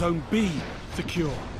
Zone B secure.